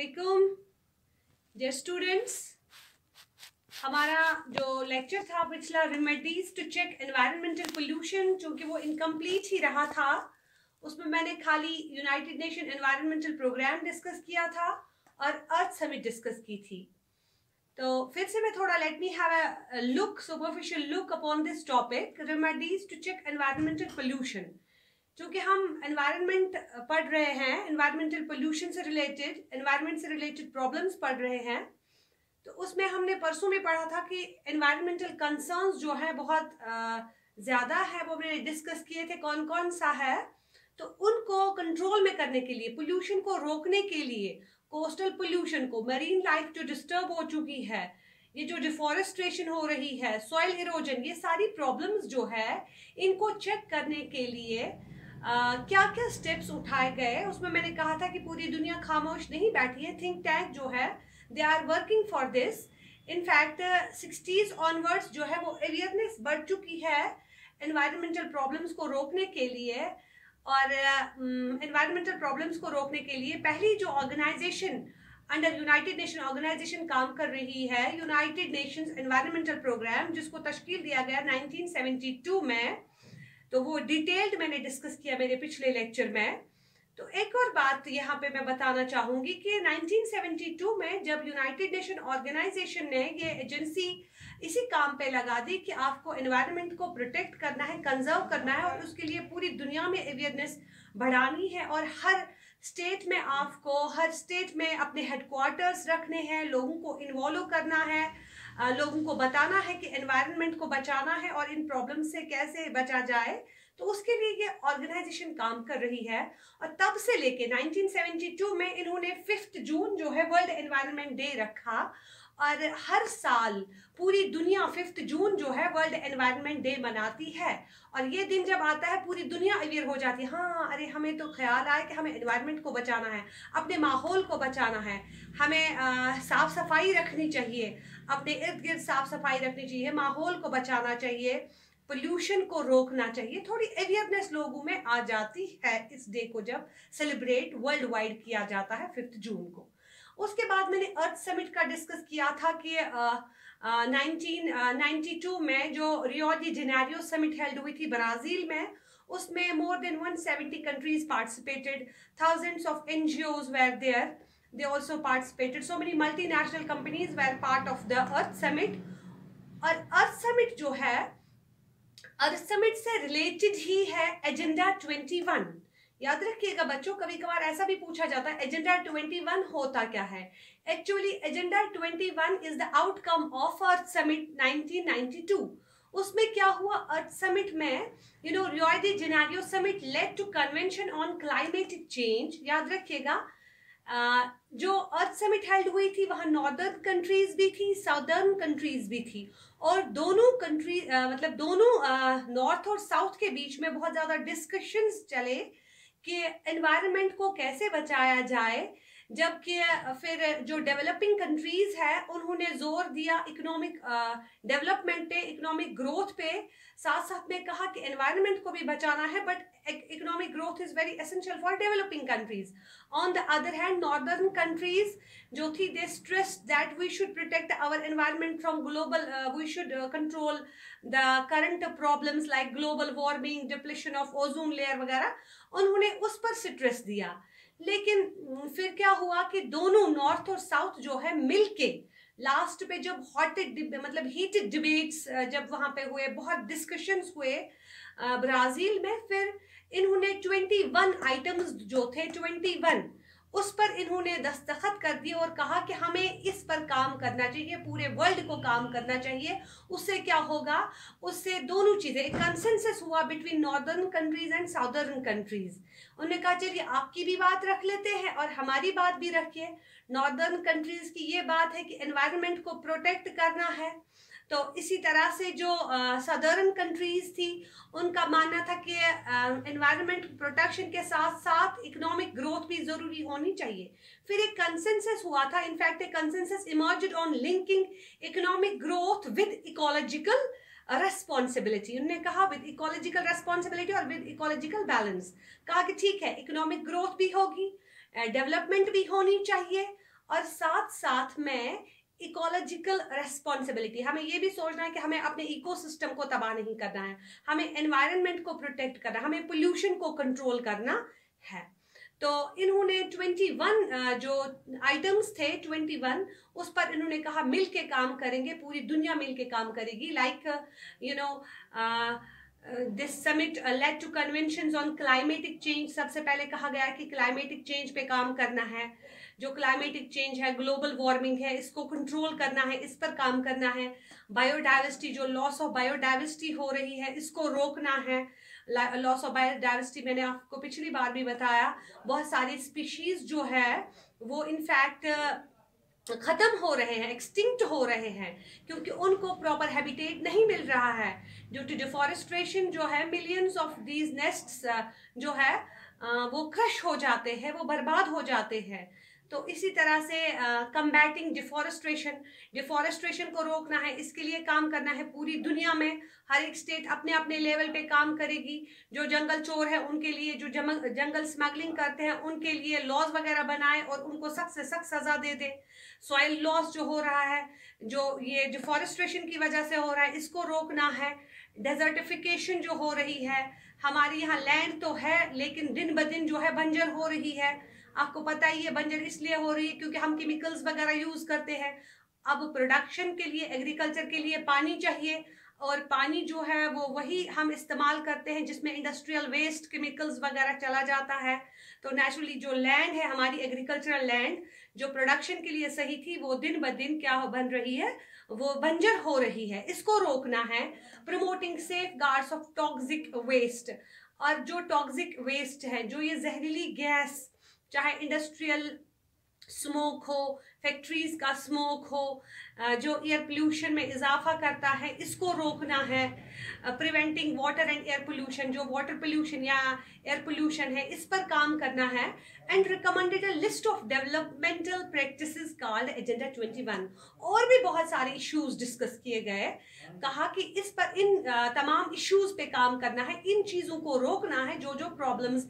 वालेकुम dear students हमारा जो लेक्चर था पिछला remedies to check environmental pollution चूँकि वो इनकम्प्लीट ही रहा था। उसमें मैंने खाली United Nation environmental programme discuss किया था और अर्थ समिट डिस्कस की थी। तो फिर से मैं थोड़ा let me have a look superficial look upon this topic remedies to check environmental pollution क्योंकि हम एनवायरनमेंट पढ़ रहे हैं एनवायरमेंटल पोल्यूशन से रिलेटेड एनवायरनमेंट से रिलेटेड प्रॉब्लम्स पढ़ रहे हैं तो उसमें हमने परसों में पढ़ा था कि एनवायरमेंटल कंसर्न्स जो है बहुत ज़्यादा है, वो हमने डिस्कस किए थे कौन कौन सा है तो उनको कंट्रोल में करने के लिए पोल्यूशन को रोकने के लिए कोस्टल पोल्यूशन को मरीन लाइफ जो डिस्टर्ब हो चुकी है, ये जो डिफॉरेस्ट्रेशन हो रही है सॉइल इरोजन ये सारी प्रॉब्लम्स जो है, इनको चेक करने के लिए क्या क्या स्टेप्स उठाए गए? उसमें मैंने कहा था कि पूरी दुनिया खामोश नहीं बैठी है। थिंक टैंक जो है they are working for this in fact sixties onwards जो है वो अवेयरनेस बढ़ चुकी है एनवायरमेंटल प्रॉब्लम्स को रोकने के लिए। और एनवायरमेंटल uh, प्रॉब्लम्स को रोकने के लिए पहली जो organisation under United Nation organisation काम कर रही है यूनाइटेड नेशंस एनवायरमेंटल प्रोग्राम जिसको तश्कील दिया गया 1972 में। तो वो डिटेल्ड मैंने डिस्कस किया मेरे पिछले लेक्चर में। तो एक और बात यहाँ पे मैं बताना चाहूँगी कि 1972 में जब यूनाइटेड नेशन ऑर्गेनाइजेशन ने ये एजेंसी इसी काम पे लगा दी कि आपको एनवायरनमेंट को प्रोटेक्ट करना है कंजर्व करना है और उसके लिए पूरी दुनिया में अवेयरनेस बढ़ानी है और हर स्टेट में आपको, हर स्टेट में अपने हेडक्वार्टर्स रखने हैं, लोगों को इन्वॉल्व करना है लोगों को बताना है कि एनवायरनमेंट को बचाना है और इन प्रॉब्लम से कैसे बचा जाए। तो उसके लिए ये ऑर्गेनाइजेशन काम कर रही है और तब से लेके 1972 में इन्होंने फिफ्थ जून जो है वर्ल्ड एनवायरनमेंट डे रखा और हर साल पूरी दुनिया फिफ्थ जून जो है वर्ल्ड एनवायरनमेंट डे मनाती है। और ये दिन जब आता है, पूरी दुनिया अवेयर हो जाती है हाँ अरे हमें तो ख्याल आए कि हमें एनवायरनमेंट को बचाना है, अपने माहौल को बचाना है, हमें साफ़ सफ़ाई रखनी चाहिए, अपने इर्द गिर्द साफ़ सफ़ाई रखनी चाहिए, माहौल को बचाना चाहिए पोल्यूशन को रोकना चाहिए। थोड़ी अवेयरनेस लोगों में आ जाती है इस डे को जब सेलिब्रेट वर्ल्ड वाइड किया जाता है फिफ्थ जून को। उसके बाद मैंने अर्थ समिट का डिस्कस किया था कि नाइनटीन नाइन्टी टू में जो रियो जेनेरियो समिट हेल्ड हुई थी ब्राज़ील में, उसमें more than 170 countries participated thousands of NGOs were there they also participated. So many multinational companies were part of the earth summit. और अर्थ समिट जो है अर्थ summit से रिलेटेड ही है एजेंडा 21 याद रखिएगा बच्चों कभी कभार ऐसा भी पूछा जाता है एजेंडा 21 होता क्या है? Actually agenda 21 is the outcome of earth summit 1992 उसमें क्या हुआ? अर्थ समिट में you know Rio de Janeiro summit led to convention on climatic change याद रखिएगा जो अर्थ समिट हेल्ड हुई थी, वहाँ नॉर्दर्न कंट्रीज़ भी थी साउदर्न कंट्रीज़ भी थी। और दोनों कंट्री मतलब दोनों नॉर्थ और साउथ के बीच में बहुत ज़्यादा डिस्कशंस चले। कि एनवायरनमेंट को कैसे बचाया जाए, जबकि फिर जो डेवलपिंग कंट्रीज़ है, उन्होंने ज़ोर दिया इकोनॉमिक डेवलपमेंट पे इकोनॉमिक ग्रोथ पे। साथ साथ में कहा कि एनवायरनमेंट को भी बचाना है but economic growth is very essential for developing countries on the other hand northern countries जो थी they stress that we should protect our environment from global we should control the current problems like global warming depletion of ozone layer वगैरह। उन्होंने उस पर stress दिया। लेकिन फिर क्या हुआ कि दोनों नॉर्थ और साउथ जो है मिलके लास्ट पे जब हॉटेड मतलब हीटेड डिबेट्स जब वहाँ पे हुए, बहुत डिस्कशंस हुए ब्राज़ील में, फिर इन्होंने 21 आइटम्स जो थे 21 उस पर इन्होंने दस्तखत कर दिए और कहा कि हमें इस पर काम करना चाहिए, पूरे वर्ल्ड को काम करना चाहिए। उससे क्या होगा? उससे दोनों चीज़ें, एक कंसेंसस हुआ between northern countries and southern countries उन्होंने कहा, चलिए, आपकी भी बात रख लेते हैं और हमारी बात भी रखिए। नॉर्दर्न कंट्रीज़ की ये बात है कि एनवायरनमेंट को प्रोटेक्ट करना है। तो इसी तरह से जो सदर्न कंट्रीज़ थी, उनका मानना था कि एनवायरनमेंट प्रोटेक्शन के साथ साथ इकोनॉमिक ग्रोथ भी ज़रूरी होनी चाहिए। फिर एक कंसेंसस हुआ था इनफैक्ट एक consensus emerge on linking economic growth with ecological responsibility उन्होंने कहा विद इकोलॉजिकल रेस्पॉन्सिबिलिटी और विद इकोलॉजिकल बैलेंस कहा कि ठीक है इकोनॉमिक ग्रोथ भी होगी डेवलपमेंट भी होनी चाहिए और साथ साथ में इकोलॉजिकल रेस्पॉन्सिबिलिटी हमें ये भी सोचना है कि हमें अपने इकोसिस्टम को तबाह नहीं करना है। हमें एनवायरनमेंट को प्रोटेक्ट करना हमें पोल्यूशन को कंट्रोल करना है। तो इन्होंने 21 जो आइटम्स थे 21 उस पर इन्होंने कहा मिल के काम करेंगे, पूरी दुनिया मिल के काम करेगी। Like you know this summit led to convention on climatic change सबसे पहले कहा गया कि क्लाइमेटिक चेंज पे काम करना है। जो क्लाइमेटिक चेंज है ग्लोबल वार्मिंग है, इसको कंट्रोल करना है, इस पर काम करना है। बायोडाइवर्सिटी जो लॉस ऑफ़ बायोडाइवर्सिटी हो रही है, इसको रोकना है। लॉस ऑफ़ बायोडाइवर्सिटी मैंने आपको पिछली बार भी बताया बहुत सारी स्पीशीज जो है, वो इनफैक्ट ख़त्म हो रहे हैं एक्सटिंक्ट हो रहे हैं, क्योंकि उनको प्रॉपर हैबिटेट नहीं मिल रहा है। ड्यू टू डिफॉरेस्ट्रेशन जो है मिलियंस ऑफ़ दीज नेस्ट्स जो है वो क्रश हो जाते हैं, वो बर्बाद हो जाते हैं। तो इसी तरह से कम्बैटिंग डिफॉरेस्ट्रेशन डिफॉरेस्ट्रेशन को रोकना है, इसके लिए काम करना है पूरी दुनिया में। हर एक स्टेट अपने अपने लेवल पे काम करेगी। जो जंगल चोर है, उनके लिए जो जंगल स्मगलिंग करते हैं, उनके लिए लॉज वगैरह बनाए और उनको सख्त से सख्त सज़ा दे दे। सॉइल लॉस जो हो रहा है, जो ये डिफॉरेस्ट्रेशन की वजह से हो रहा है, इसको रोकना है। डेजर्टिफिकेशन जो हो रही है, हमारे यहाँ लैंड तो है, लेकिन दिन ब दिन जो है बंजर हो रही है। आपको पता ही है, बंजर इसलिए हो रही है क्योंकि हम केमिकल्स वगैरह यूज़ करते हैं। अब प्रोडक्शन के लिए एग्रीकल्चर के लिए पानी चाहिए और पानी जो है वो वही हम इस्तेमाल करते हैं जिसमें इंडस्ट्रियल वेस्ट केमिकल्स वगैरह चला जाता है। तो नेचुरली जो लैंड है, हमारी एग्रीकल्चरल लैंड जो प्रोडक्शन के लिए सही थी, वो दिन ब दिन क्या बन रही है, वो बंजर हो रही है। इसको रोकना है promoting safeguards of toxic waste और जो टॉक्सिक वेस्ट है, जो ये जहरीली गैस चाहे इंडस्ट्रियल स्मोक हो फैक्ट्रीज का स्मोक हो जो एयर पोल्यूशन में इजाफा करता है, इसको रोकना है। Preventing water and air pollution जो वाटर पोल्यूशन या एयर पोल्यूशन है, इस पर काम करना है। And recommended a list of developmental practice called agenda 21 और भी बहुत सारे इश्यूज़ डिस्कस किए गए। कहा कि इस पर, इन तमाम इश्यूज़ पे काम करना है। इन चीज़ों को रोकना है, जो जो प्रॉब्लम्स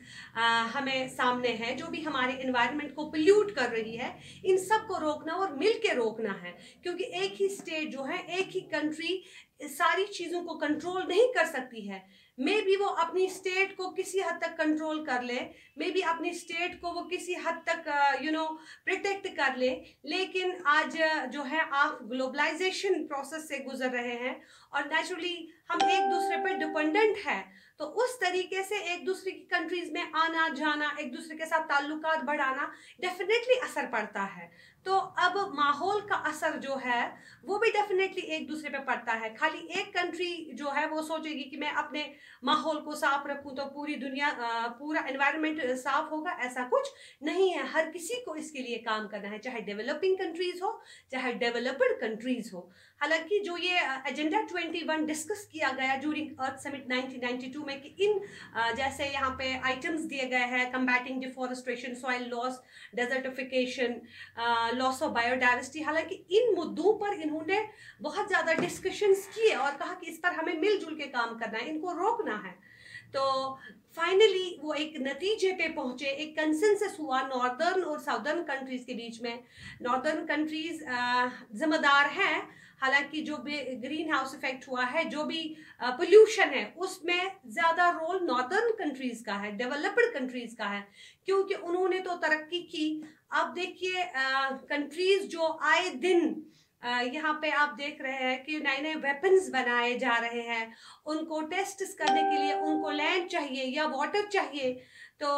हमें सामने हैं, जो भी हमारे इन्वायरमेंट को पोल्यूट कर रही है, इन सबको रोकना और मिल के रोकना है। क्योंकि एक ही स्टेट जो है, एक ही कंट्री सारी चीज़ों को कंट्रोल नहीं कर सकती है। मे बी वो अपनी स्टेट को किसी हद तक कंट्रोल कर ले मे भी अपनी स्टेट को वो किसी हद तक यू नो प्रोटेक्ट कर ले, लेकिन आज जो है आप ग्लोबलाइजेशन प्रोसेस से गुजर रहे हैं, और नेचुरली हम एक दूसरे पर डिपेंडेंट है। तो उस तरीके से एक दूसरे की कंट्रीज़ में आना, जाना, एक दूसरे के साथ ताल्लुक बढ़ाना डेफिनेटली असर पड़ता है। तो अब माहौल का असर जो है, वो भी डेफिनेटली एक दूसरे पे पड़ता है। खाली एक कंट्री जो है, वो सोचेगी कि मैं अपने माहौल को साफ़ रखूँ तो पूरी दुनिया पूरा एनवायरनमेंट साफ़ होगा, ऐसा कुछ नहीं है। हर किसी को इसके लिए काम करना है, चाहे डेवलपिंग कंट्रीज़ हो, चाहे डेवलप्ड कंट्रीज़ हो। हालाँकि जो ये एजेंडा 21 डिस्कस किया गया जूरिंग अर्थ समिट 1992 में कि इन जैसे यहाँ पे आइटम्स दिए गए हैं combating deforestation soil loss desertification loss of biodiversity हालाँकि इन मुद्दों पर इन्होंने बहुत ज़्यादा डिस्कशंस किए और कहा कि इस पर हमें मिलजुल के काम करना है, इनको रोकना है। तो फाइनली वो एक नतीजे पे पहुँचे, एक कंसेंसस हुआ नॉर्दर्न और साउदर्न कंट्रीज़ के बीच में। नॉर्दर्न कंट्रीज़ जिम्मेदार हैं हालाँकि जो भी ग्रीन हाउस इफ़ेक्ट हुआ है, जो भी पोल्यूशन है, उसमें ज़्यादा रोल नॉर्दर्न कंट्रीज़ का है डेवलप्ड कंट्रीज़ का है। क्योंकि उन्होंने तो तरक्की की। अब देखिए कंट्रीज़ जो आए दिन यहाँ पे आप देख रहे हैं कि नए नए वेपन्स बनाए जा रहे हैं। उनको टेस्ट करने के लिए उनको लैंड चाहिए या वाटर चाहिए। तो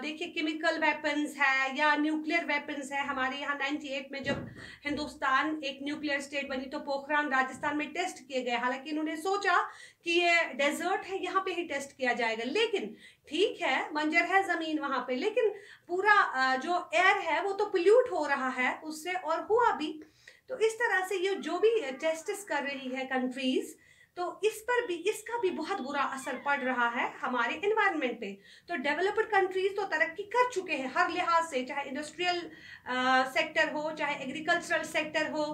देखिए केमिकल वेपन्स है या न्यूक्लियर वेपन्स है, हमारे यहाँ 98 में जब हिंदुस्तान एक न्यूक्लियर स्टेट बनी तो पोखरान राजस्थान में टेस्ट किए गए। हालाँकि इन्होंने सोचा कि ये डेजर्ट है, यहाँ पे ही टेस्ट किया जाएगा। लेकिन ठीक है, मंजर है ज़मीन वहाँ पे, लेकिन पूरा जो एयर है वो तो पोल्यूट हो रहा है, उससे और हुआ भी। तो इस तरह से ये जो भी टेस्ट कर रही है कंट्रीज़ तो इस पर भी, इसका भी बहुत बुरा असर पड़ रहा है हमारे इन्वायरमेंट पे। तो डेवलप्ड कंट्रीज़ तो तरक्की कर चुके हैं हर लिहाज से, चाहे इंडस्ट्रियल सेक्टर हो, चाहे एग्रीकल्चरल सेक्टर हो,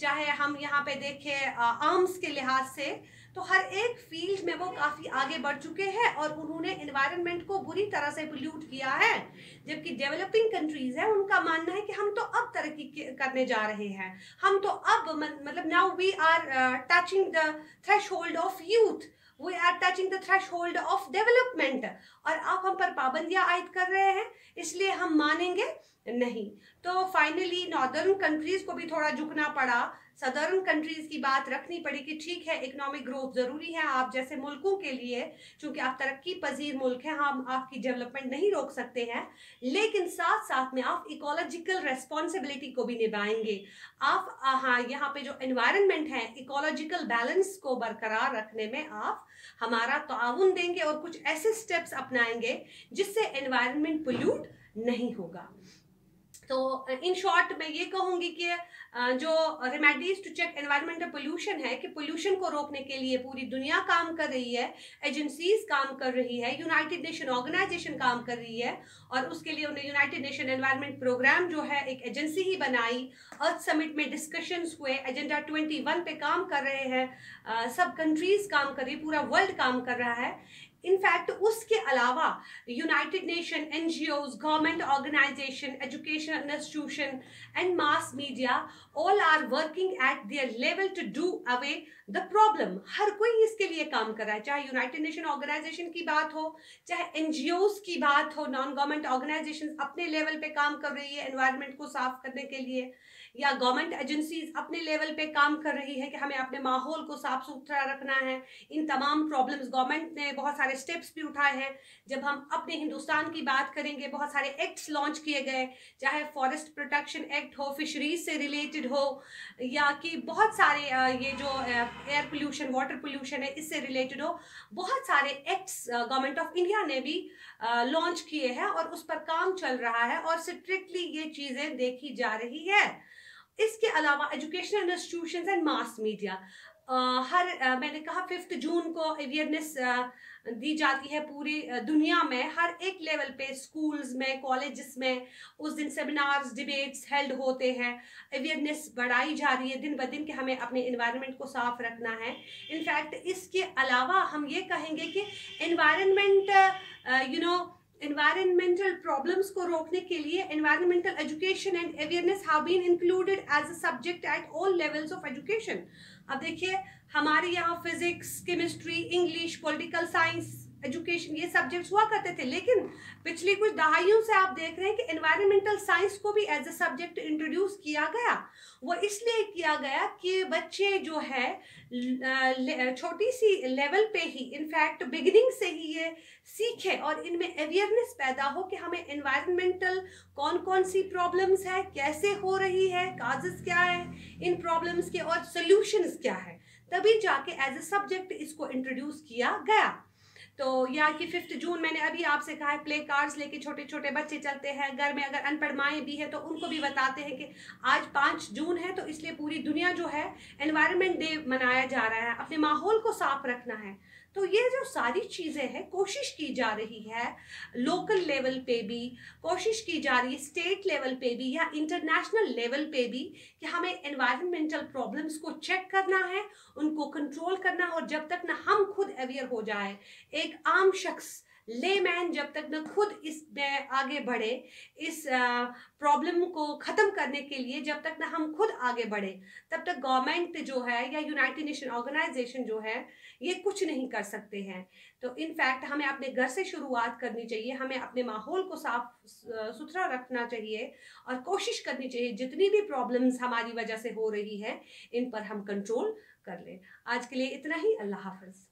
चाहे हम यहाँ पे देखें आर्म्स के लिहाज से तो हर एक फ़ील्ड में वो काफ़ी आगे बढ़ चुके हैं और उन्होंने इन्वायरमेंट को बुरी तरह से पोल्यूट किया है। जबकि डेवलपिंग कंट्रीज़ है, उनका मानना है कि हम तो अब तरक्की करने जा रहे हैं। हम तो अब मतलब now we are touching the threshold of youth we are touching the threshold of development और आप हम पर पाबंदियाँ आयद कर रहे हैं, इसलिए हम मानेंगे नहीं। तो फाइनली नॉर्दर्न कंट्रीज़ को भी थोड़ा झुकना पड़ा। सदर्न कंट्रीज़ की बात रखनी पड़ी कि ठीक है इकोनॉमिक ग्रोथ ज़रूरी है, आप जैसे मुल्कों के लिए क्योंकि आप तरक्की पजीर मुल्क हैं, हम आपकी डेवलपमेंट नहीं रोक सकते हैं, लेकिन साथ साथ में आप इकोलॉजिकल रेस्पॉन्सिबिलिटी को भी निभाएँगे। आप हाँ यहाँ पे जो एनवायरनमेंट है इकोलॉजिकल बैलेंस को बरकरार रखने में आप हमारा ताउन देंगे और कुछ ऐसे स्टेप्स अपनाएँगे जिससे एनवायरनमेंट पोल्यूट नहीं होगा। तो इन शॉर्ट मैं ये कहूँगी कि जो remedies to check environmental pollution है कि पोल्यूशन को रोकने के लिए पूरी दुनिया काम कर रही है एजेंसीज काम कर रही है यूनाइटेड नेशन ऑर्गेनाइजेशन काम कर रही है और उसके लिए उन्हें यूनाइटेड नेशन एनवायरमेंट प्रोग्राम जो है एक एजेंसी ही बनाई। अर्थ समिट में डिस्कशन हुए एजेंडा ट्वेंटी वन पे काम कर रहे हैं सब कंट्रीज़ काम कर रही, पूरा वर्ल्ड काम कर रहा है। इनफैक्ट उसके अलावा United Nation and government organisation education institution and mass media all are working at their level to do away the problem हर कोई इसके लिए काम कर रहा है, चाहे यूनाइटेड नेशन ऑर्गेनाइजेशन की बात हो, चाहे एन की बात हो नॉन गवर्नमेंट ऑर्गेनाइजेशन अपने लेवल पे काम कर रही है एनवायरमेंट को साफ़ करने के लिए। या गवर्नमेंट एजेंसीज अपने लेवल पे काम कर रही है कि हमें अपने माहौल को साफ़ सुथरा रखना है। इन तमाम प्रॉब्लम्स गवर्नमेंट ने बहुत सारे स्टेप्स भी उठाए हैं। जब हम अपने हिंदुस्तान की बात करेंगे, बहुत सारे एक्ट्स लॉन्च किए गए, चाहे फॉरेस्ट प्रोटेक्शन एक्ट हो फिशरीज से रिलेटेड हो, या कि बहुत सारे ये जो एयर पोल्यूशन वाटर पोल्यूशन है, इससे रिलेटेड हो, बहुत सारे एक्ट्स गवर्नमेंट ऑफ़ इंडिया ने भी लॉन्च किए हैं और उस पर काम चल रहा है और स्ट्रिक्टली ये चीज़ें देखी जा रही है। इसके अलावा educational institution and mass media her uh, मैंने कहा फिफ्थ जून को अवेयरनेस uh, दी जाती है पूरी दुनिया में। हर एक लेवल पे स्कूल्स में कॉलेजेस में उस दिन सेमिनार्स डिबेट्स हेल्ड होते हैं। अवेयरनेस बढ़ाई जा रही है। दिन ब दिन कि हमें अपने इन्वायरमेंट को साफ़ रखना है। इनफैक्ट इसके अलावा हम ये कहेंगे कि environment you know environmental problems को रोकने के लिए environmental education and awareness have been included as a subject at all levels of education अब देखिए हमारे यहाँ physics, chemistry, English, political science education, ये सब्जेक्ट्स हुआ करते थे। लेकिन पिछली कुछ दहाइयों से आप देख रहे हैं कि एनवायरमेंटल साइंस को भी एज ए सब्जेक्ट इंट्रोड्यूस किया गया। वो इसलिए किया गया कि बच्चे जो है छोटी सी लेवल पे ही इनफैक्ट बिगिनिंग से ही ये सीखे और इनमें अवेयरनेस पैदा हो कि हमें एनवायरमेंटल कौन कौन सी प्रॉब्लम्स है, कैसे हो रही है काजेस क्या है, इन प्रॉब्लम्स के और सोल्यूशंस क्या है। तभी जाके एज ए सब्जेक्ट इसको इंट्रोड्यूस किया गया। तो या कि फिफ्थ जून मैंने अभी आपसे कहा है प्ले कार्ड्स लेके छोटे छोटे बच्चे चलते हैं, घर में अगर अनपढ़ माएँ भी हैं तो उनको भी बताते हैं कि आज पाँच जून है तो इसलिए पूरी दुनिया जो है एनवायरनमेंट डे मनाया जा रहा है। अपने माहौल को साफ़ रखना है। तो ये जो सारी चीज़ें हैं, कोशिश की जा रही है लोकल लेवल पे भी, कोशिश की जा रही है स्टेट लेवल पे भी या इंटरनेशनल लेवल पे भी कि हमें एनवायरमेंटल प्रॉब्लम्स को चेक करना है, उनको कंट्रोल करना और जब तक ना हम खुद अवेयर हो जाए, एक आम शख्स लेमैन जब तक न खुद इसमें आगे बढ़े, इस प्रॉब्लम को ख़त्म करने के लिए जब तक ना हम खुद आगे बढ़े, तब तक गवर्नमेंट जो है या यूनाइटेड नेशन ऑर्गेनाइजेशन जो है, ये कुछ नहीं कर सकते हैं। तो इनफैक्ट हमें अपने घर से शुरुआत करनी चाहिए, हमें अपने माहौल को साफ़ सुथरा रखना चाहिए और कोशिश करनी चाहिए, जितनी भी प्रॉब्लम्स हमारी वजह से हो रही है, इन पर हम कंट्रोल कर लें। आज के लिए इतना ही, अल्लाह हाफिज़।